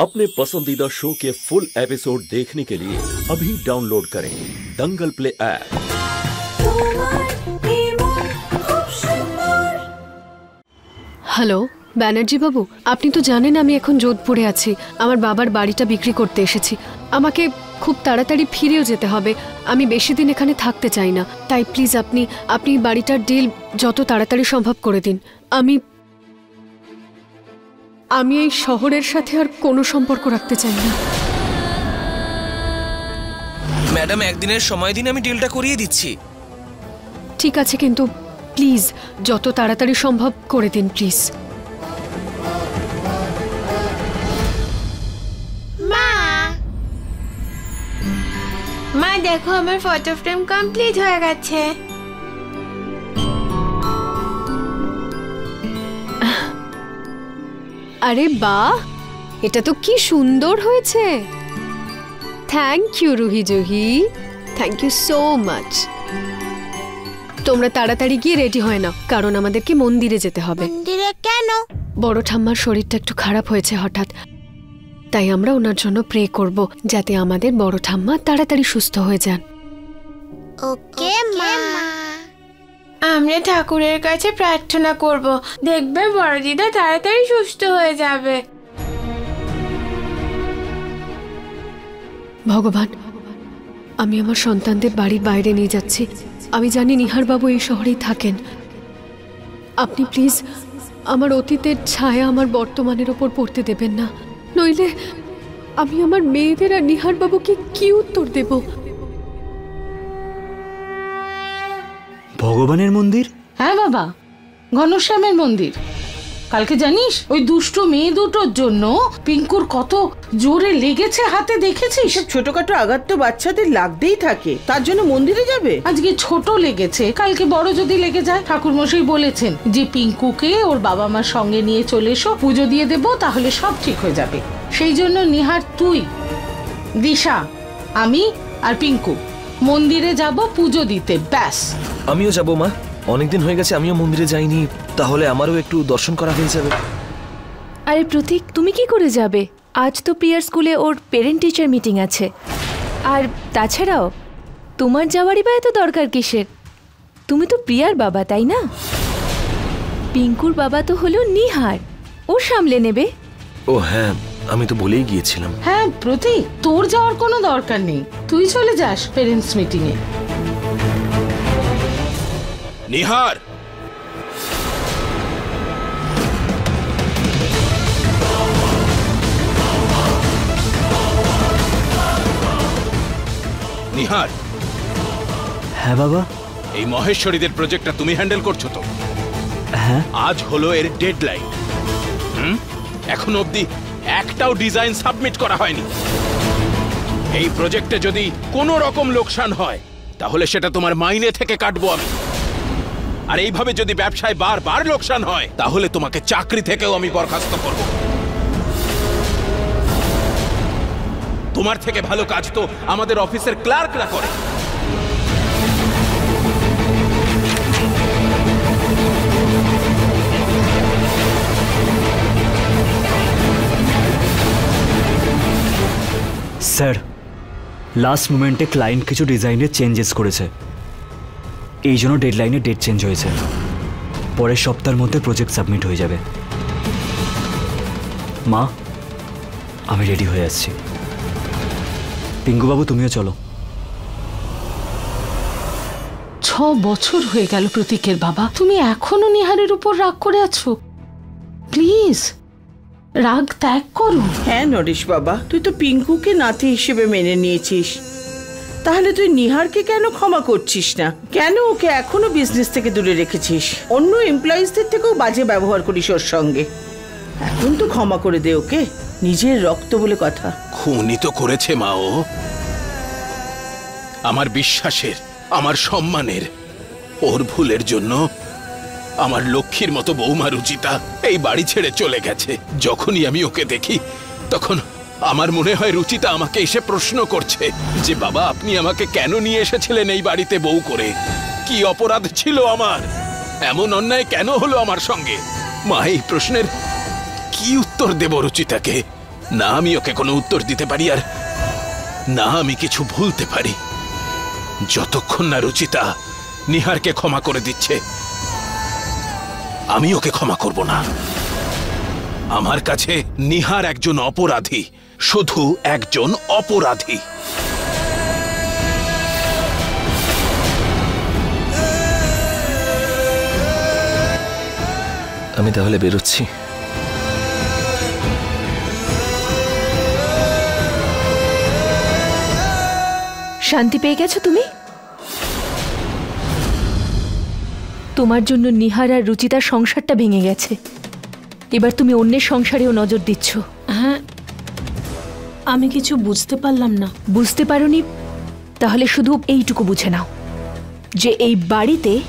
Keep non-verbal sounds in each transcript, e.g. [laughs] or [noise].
अपने पसंदीदा शो के फुल एपिसोड देखने के लिए अभी डाउनलोड करें दंगल प्ले ऐप তোমার এমন খুব সুন্দর হ্যালো ব্যানার্জি বাবু আপনি তো জানেন আমি এখন যোধপুরে আছি আমার বাবার বাড়িটা বিক্রি করতে এসেছি আমাকে খুব তাড়াতাড়ি ফিরেও যেতে হবে আমি বেশি দিন এখানে থাকতে চাই না তাই প্লিজ আপনি আপনি বাড়িটার ডিল যত তাড়াতাড়ি সম্ভব করে দিন আমি আমি এই শহরের সাথে আর কোনো সম্পর্ক রাখতে চাই না। ম্যাডাম একদিনের সময় দিন আমি ডিলটা করিয়ে দিচ্ছি। ঠিক আছে কিন্তু প্লিজ যত তাড়াতাড়ি সম্ভব করে দিন প্লিজ। মা! মা দেখো আমার ফটো ফ্রেম কমপ্লিট হয়ে গেছে। আরে বাহ এটা তো কি সুন্দর হয়েছে। Thank you Ruhi Juhi. Thank you so much তোমরা তাড়াতাড়ি গিয়ে রেডি হয় না কারণ আমাদেরকে মন্দিরে যেতে হবে। মন্দিরে কেন? বড় ঠাম্মার শরীরটা একটু খারাপ হয়েছে হঠাৎ। তাই আমরা ওনার জন্য প্রে করব যাতে আমাদের বড় ঠাম্মা তাড়াতাড়ি সুস্থ হয়ে যান। ওকে মা। আমরা ঠাকুরের কাছে প্রার্থনা করব। দেখবে বড় দিদা তাড়াতাড়ি সুস্থ হয়ে যাবে। ভগবান, আমি আমার সন্তানদের বাড়ির বাইরে নিয়ে যাচ্ছি। আমি জানি নিহারবাবু এই শহরেই থাকেন। আপনি প্লিজ আমার অতীতের ছায়া আমার বর্তমানের ওপর পড়তে দেবেন না। নইলে আমি আমার মেয়েদের আর নিহারবাবুকে কি উত্তর দেব? ভগবানের মন্দির? হ্যাঁ বাবা ঘনশ্যামের মন্দির। কালকে জানিস ওই দুষ্টু মেয়ে দুটোর জন্য পিঙ্কুর কত জোরে লেগেছে হাতে দেখেছিস? এসব ছোটখাটো আঘাত তো বাচ্চাদের লাগতেই থাকে। তার জন্য মন্দিরে যাবে? আজকে ছোট লেগেছে কালকে বড় যদি লেগে যায়। ঠাকুর মশাই বলেছেন যে পিঙ্কুকে ওর বাবা মার সঙ্গে নিয়ে চলে এসো পুজো দিয়ে দেবো তাহলে সব ঠিক হয়ে যাবে। সেই জন্য নিহার তুই দিশা আমি আর পিঙ্কু। মন্দিরে যাব পুজো দিতে ব্যাস। আমিও যাব মা। অনেকদিন হয়ে গেছে আমিও মন্দিরে যাইনি। তাহলে আমারও একটু দর্শন করা হয়ে যাবে। আরে প্রতীক তুমি কি করে যাবে? আজ তো প্রিয়ার স্কুলে ওর পেরেন্ট টিচার মিটিং আছে। আর তাছাড়াও তোমার যাওয়ারই বা এত দরকার কিসের? তুমি তো প্রিয়ার বাবা তাই না? পিঙ্কুর বাবা তো হলো নিহার। ও সামলে নেবে। ও হ্যাঁ আমি তো বলেই গিয়েছিলাম। হ্যাঁ প্রতীক তোর যাওয়ার কোনো দরকার নেই। তুই চলে যাস পেরেন্টস মিটিংয়ে নিহার! নিহার! হ্যাঁ বাবা। এই মহেশ্বরীদের প্রজেক্টটা তুমি হ্যান্ডেল করছ তো। হ্যাঁ। আজ হলো এর ডেডলাইন হুম? এখন অবধি একটাও ডিজাইন সাবমিট করা হয়নি। এই প্রজেক্টে যদি কোনো রকম লোকসান হয়, তাহলে সেটা তোমার মাইনে থেকে কাটবো আমি। আর এইভাবে যদি ব্যবসায় বারবার লোকসান হয়, তাহলে তোমাকে চাকরি থেকেও আমি বরখাস্ত করব। তোমার থেকে ভালো কাজ তো আমাদের অফিসের ক্লার্করা করে। স্যার লাস্ট মোমেন্টে ক্লায়েন্ট কিছু ডিজাইনের চেঞ্জেস করেছে। এই জন্য ডেডলাইনের ডেট চেঞ্জ হয়েছে। পরের সপ্তাহের মধ্যে প্রজেক্ট সাবমিট হয়ে যাবে। মা, আমি রেডি হয়ে আসছি। পিঙ্কুবাবু, তুমিও চলো। ছ বছর হয়ে গেল প্রতীকের বাবা। তুমি এখনও নিহারের উপর রাগ করে আছো। প্লিজ। রাগ ত্যাগ করো। হ্যাঁ নরেশ বাবা তুই তো পিঙ্কুকে নাতি হিসেবে মেনে নিয়েছিস। তাহলে তুই নিহারকে কেন ক্ষমা করছিস না? কেন ওকে এখনও বিজনেস থেকে দূরে রেখেছিস? অন্য এমপ্লয়িজদের থেকেও বাজে ব্যবহার করিস ওর সঙ্গে। এখন তো ক্ষমা করে দে ওকে। নিজের রক্ত বলে কথা। খুনি তো করেছে মা ও। আমার বিশ্বাসের আমার সম্মানের ওর ভুলের জন্য আমার লক্ষ্মীর মতো বৌমা রুচিতা এই বাড়ি ছেড়ে চলে গেছে। যখনই আমি ওকে দেখি, তখন আমার মনে হয় রুচিতা আমাকে এসে প্রশ্ন করছে যে, বাবা, আপনি আমাকে কেন নিয়ে এসেছিলেন এই বাড়িতে বউ করে? কি অপরাধ ছিল আমার? এমন অন্যায় কেন হলো আমার সঙ্গে? মা, এই প্রশ্নের কি উত্তর দেব রুচিতাকে? না, আমি ওকে কোনো উত্তর দিতে পারি আর না, আমি কিছু ভুলতে পারি। যতক্ষণ না রুচিতা নিহারকে ক্ষমা করে দিচ্ছে আমি ওকে ক্ষমা করব না। আমার কাছে নিহার একজন অপরাধী শুধু একজন অপরাধী। আমি তাহলে বেরোচ্ছি। শান্তি পেয়ে গেছো তুমি? তোমার জন্য নিহার আর রুচিতার সংসারটা ভেঙে গেছে। এবার তুমি অন্যের সংসারেও নজর দিচ্ছ। হ্যাঁ আমি কিছু বুঝতে পারলাম না। বুঝতে পারোনি? তাহলে শুধু এইটুকু বুঝে নাও। যে এই বাড়িতে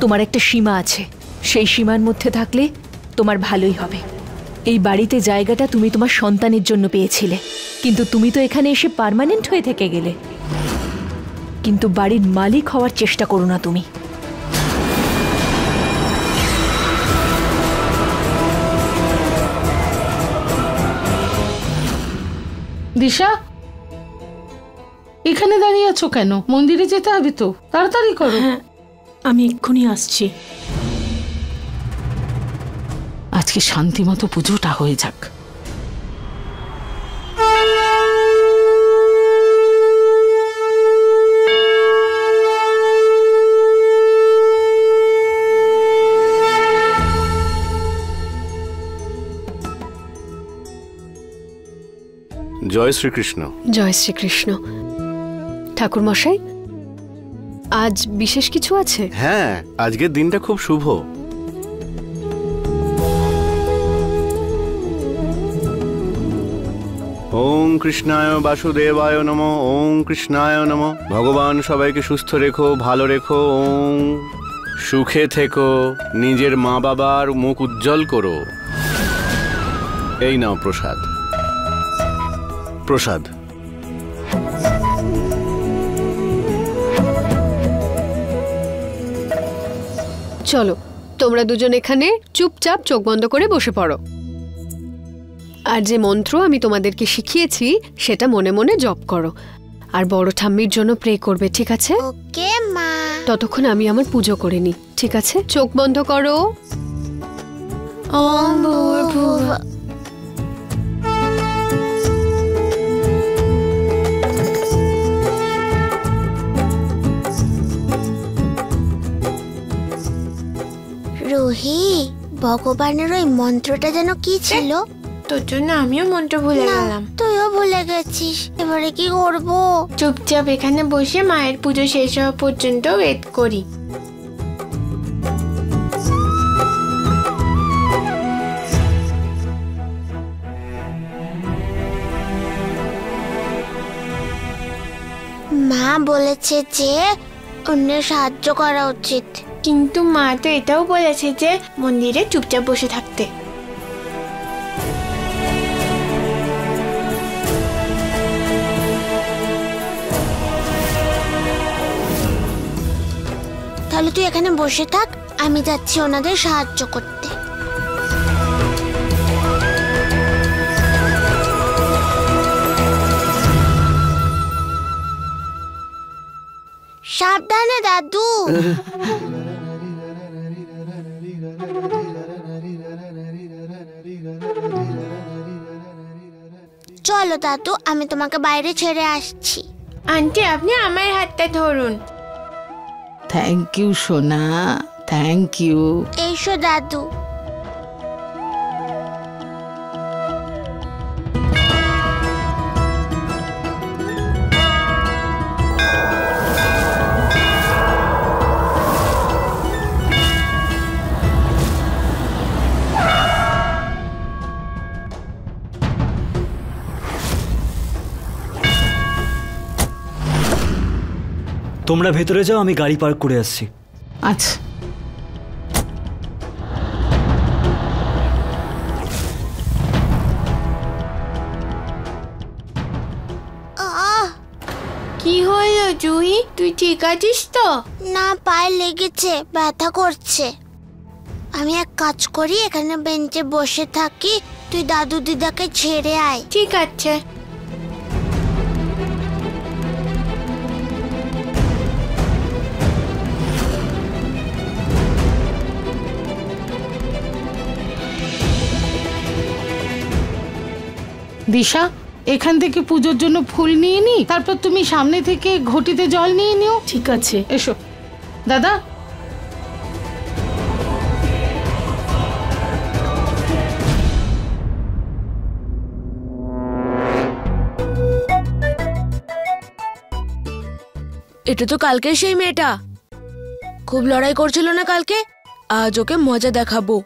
তোমার একটা সীমা আছে। সেই সীমার মধ্যে থাকলে তোমার ভালোই হবে। এই বাড়িতে জায়গাটা তুমি তোমার সন্তানের জন্য পেয়েছিলে। কিন্তু তুমি তো এখানে এসে পার্মানেন্ট হয়ে থেকে গেলে। কিন্তু বাড়ির মালিক হওয়ার চেষ্টা করো না তুমি। দিশা? এখানে দাঁড়িয়ে আছো কেন? মন্দিরে যেতে হবে তো। তাড়াতাড়ি করো। হ্যাঁ আমি এক্ষুনি আসছি। আজকে শান্তিমতো পুজোটা হয়ে যাক। জয় শ্রীকৃষ্ণ। জয় শ্রীকৃষ্ণ। ঠাকুর মশাই আজ বিশেষ কিছু আছে? হ্যাঁ আজকের দিনটা খুব শুভ। ওম কৃষ্ণায় বাসুদেবায় নম ওম কৃষ্ণায় নম। ভগবান সবাইকে সুস্থ রেখো ভালো রেখো ওম। সুখে থেকো নিজের মা বাবার মুখ উজ্জ্বল করো। এই নাও প্রসাদ। প্রসাদ। চলো তোমরা দুজন এখানে চুপচাপ চোখ বন্ধ করে বসে পড়ো। আর যে মন্ত্র আমি তোমাদেরকে শিখিয়েছি সেটা মনে মনে জপ করো। আর বড় ঠাম্মির জন্য প্রে করবে ঠিক আছে? ওকে মা। ততক্ষণ আমি আমার পুজো করে নিই ঠিক আছে? চোখ বন্ধ করো। ওম ভূর্ভুব রুহি ভগবানের ওই মন্ত্রটা যেন কি ছিল? তোর জন্য আমিও মন্ত্র ভুলে না, গেলাম। তুইও ভুলে গেছিস। এবারে কি করব? চুপচাপ এখানে বসে মায়ের পুজো শেষ হওয়া পর্যন্ত ওয়েট করি। মা বলেছে যে অন্যের সাহায্য করা উচিত। কিন্তু মা তো এটাও বলেছে যে মন্দিরে চুপচাপ বসে থাকতে। তাহলে তুই এখানে বসে থাক আমি যাচ্ছি ওনাদের সাহায্য করতে। সাবধানে দাদু। [laughs] চলো দাদু আমি তোমাকে বাইরে ছেড়ে আসছি। আন্টি আপনি আমার হাতটা ধরুন। থ্যাংক ইউ সোনা। থ্যাংক ইউ এইসো দাদু। তোমরা ভেতরে যাও আমি গাড়ি পার্ক করে আসছি। আচ্ছা। আহ! কি হলো জুহি তুই ঠিক আছিস তো? না পায়ে লেগেছে ব্যথা করছে। আমি এক কাজ করি এখানে বেঞ্চে বসে থাকি তুই দাদু দিদাকে ছেড়ে আয়। ঠিক আছে। দিশা এখান থেকে পুজোর জন্য ফুল নিয়ে নি তারপর তুমি সামনে থেকে ঘটিতে জল নিয়ে নিও। ঠিক আছে। এসো। দাদা? এটা তো কালকের সেই মেয়েটা। খুব লড়াই করছিল না কালকে? আজ ওকে মজা দেখাবো।